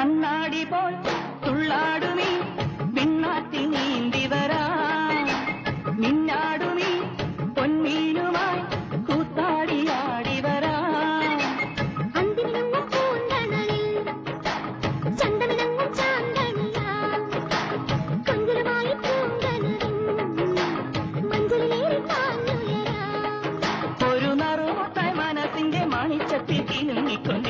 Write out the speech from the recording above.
കണ്ണാടി പോൽ തുള്ളാടുമീ പിന്നാത്തി നീന്തി വരാ. മിന്നാടുമീ പൊന്മീനുമായി കൂത്താടിയാടി വരാ. ഒരു നറുമൊത്തായി മനസ്സിന്റെ മാണിച്ചത്തിൽ തിന്നുങ്ങിക്കൊണ്ട്